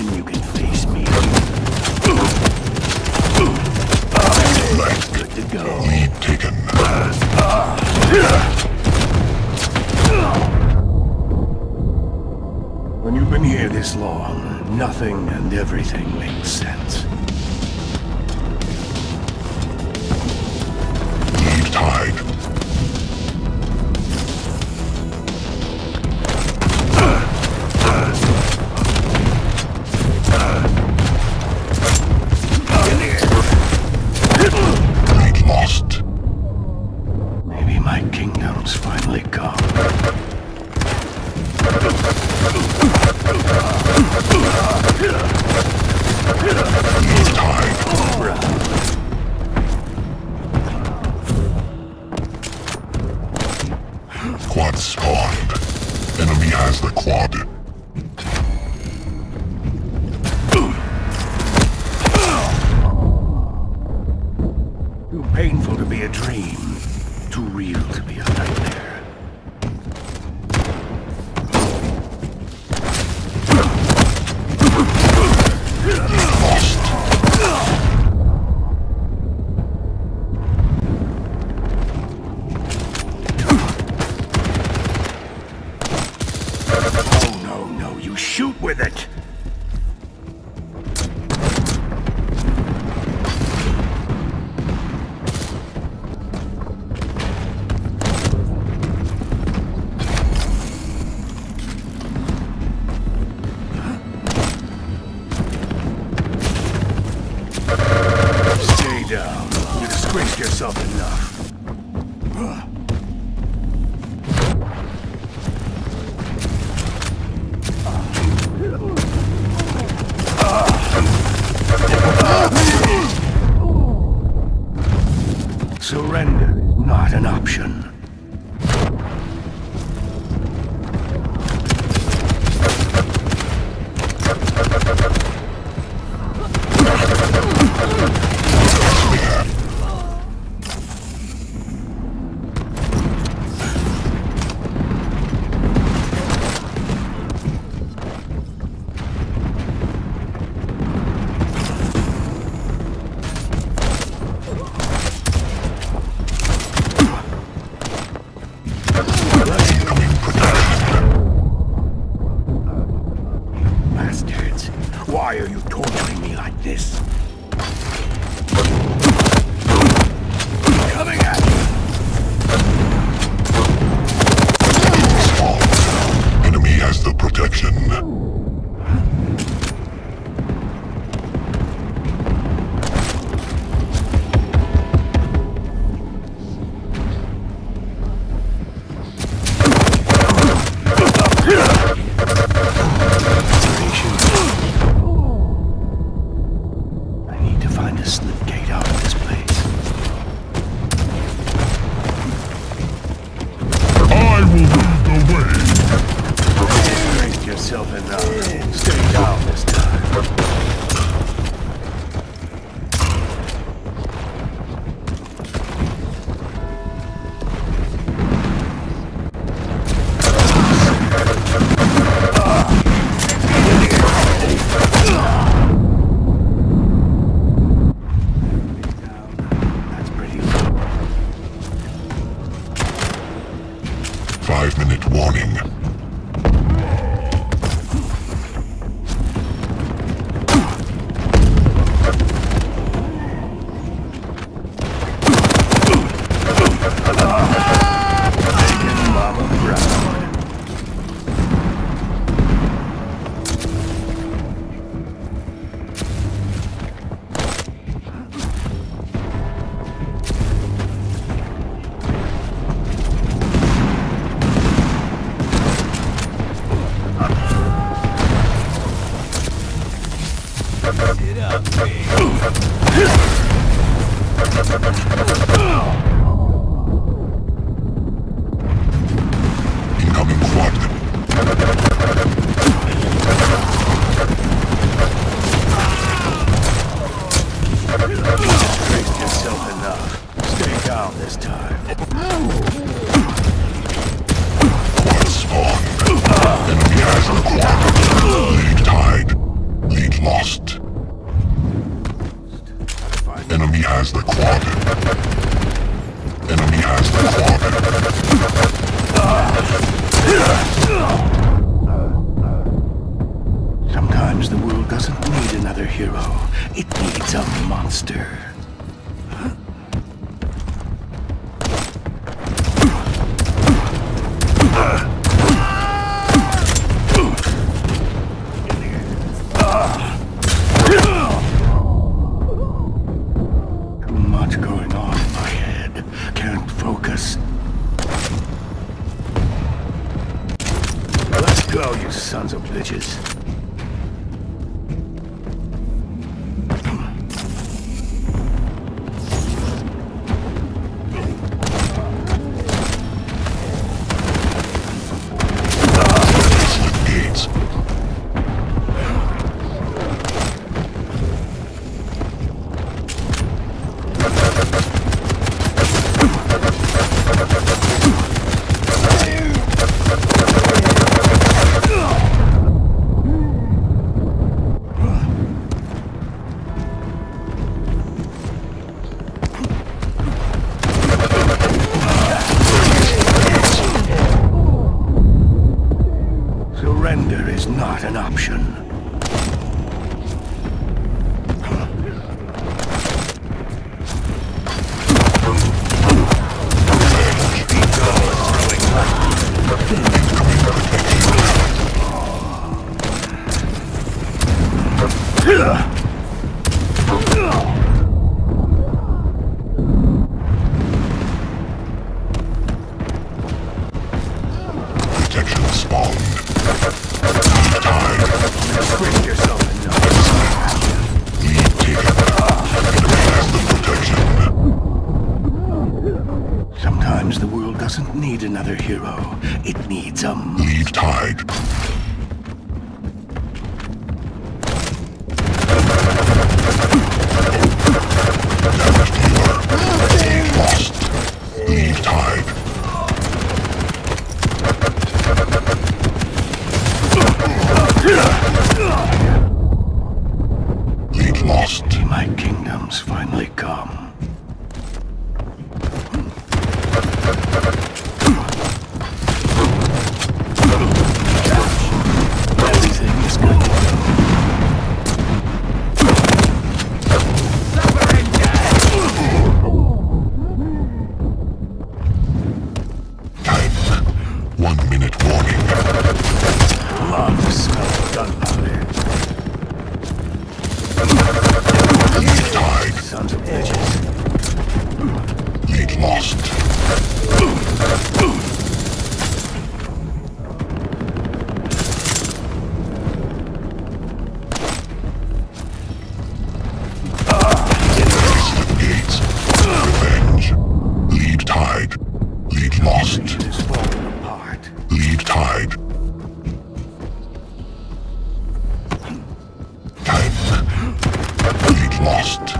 Then you can face me. That's good to go. Only taken. When you've been here this long, nothing and everything makes sense. Quad spawned. Enemy has the quad. Too painful to be a dream. Too real to be a nightmare. Disgraced yourself enough. Surrender is not an option. Why are you torturing me like this? Coming at another hero. It needs a monster. Ah! not an option. Leave tide. Warning. Love Sons of bitches. Need lost. lost.